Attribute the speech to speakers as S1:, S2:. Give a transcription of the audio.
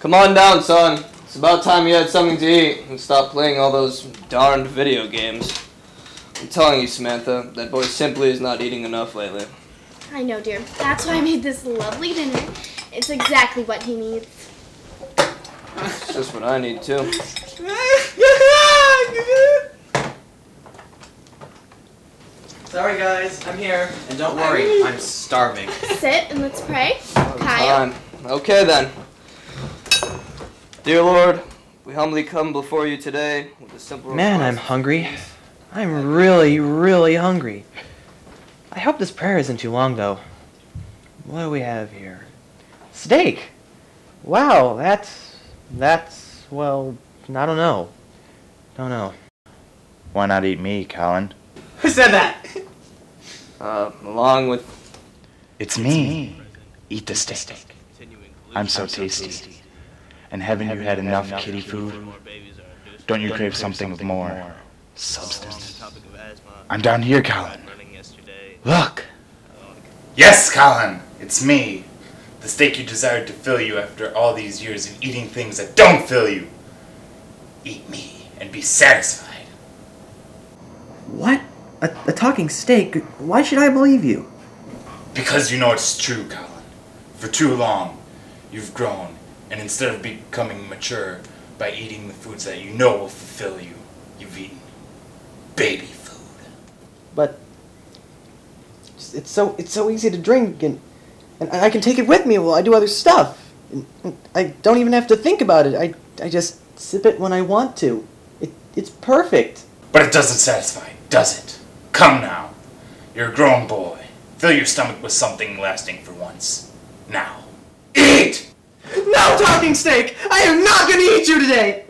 S1: Come on down, son. It's about time you had something to eat and stop playing all those darned video games. I'm telling you, Samantha, that boy simply is not eating enough lately.
S2: I know, dear. That's why I made this lovely dinner. It's exactly what he needs.
S1: It's just what I need too.
S3: Sorry guys, I'm here. And don't worry, I'm starving.
S2: Sit and let's pray.
S1: All the
S2: Kyle.
S1: time. Okay then. Dear Lord, we humbly come before you today with a simple
S4: Man, I'm hungry. I'm really, really hungry. I hope this prayer isn't too long, though. What do we have here? Steak! Wow, that's. that's. well, I don't know. Don't know.
S5: Why not eat me, Colin?
S3: Who said that?
S1: Uh, along with
S5: It's me. Eat the steak. I'm so tasty. And haven't you had enough kiddie food? Don't you crave something with more substance? I'm down here, Colin. Look. Yes, Colin. It's me. The steak you desired to fill you after all these years of eating things that don't fill you. Eat me and be satisfied.
S6: What? A, a talking steak? Why should I believe you?
S5: Because you know it's true, Colin. For too long, you've grown, and instead of becoming mature by eating the foods that you know will fulfill you, you've eaten baby food.
S6: But it's so it's so easy to drink, and and I can take it with me while I do other stuff. And, and I don't even have to think about it. I I just sip it when I want to. It it's perfect.
S5: But it doesn't satisfy, does it? Come now. You're a grown boy. Fill your stomach with something lasting for once. Now.
S6: Talking steak! I am not gonna eat you today!